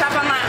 chapa na